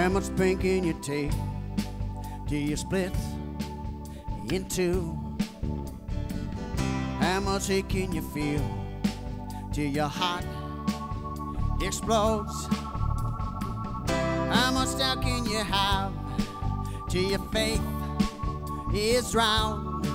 How much pain can you take till you split in two? How much hate can you feel till your heart explodes? How much doubt can you have till your faith is drowned?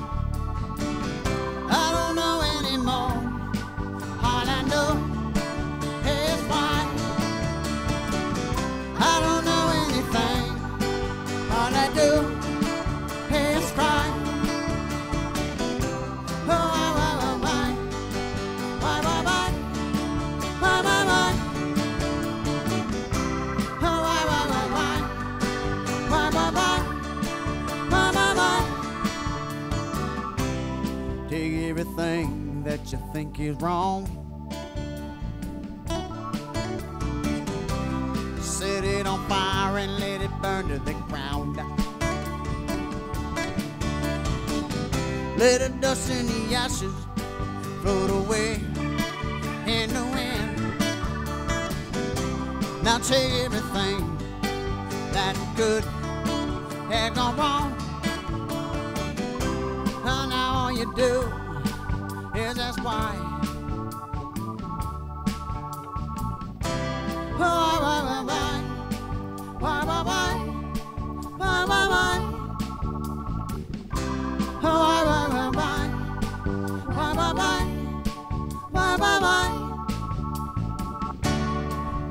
Take everything that you think is wrong. Set it on fire and let it burn to the ground. Let the dust and the ashes float away in the wind. Now take everything that could have gone wrong. You do is ask why.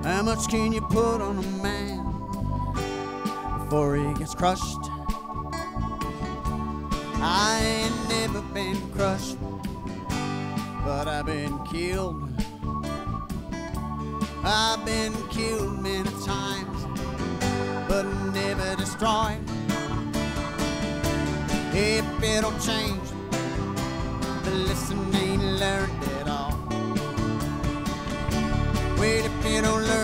How much can you put on a man before he gets crushed? I been crushed, but I've been killed. I've been killed many times, but never destroyed. If it don't change, the lesson ain't learned at all. Wait, if you don't learn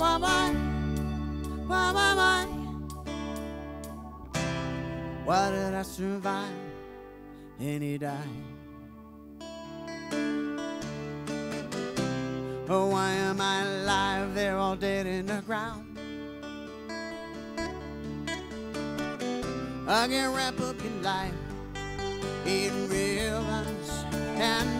Why, why, why? Why, why, why? Did I survive? And he died. Oh, why am I alive? They're all dead in the ground. I can wrap up your life in rivers and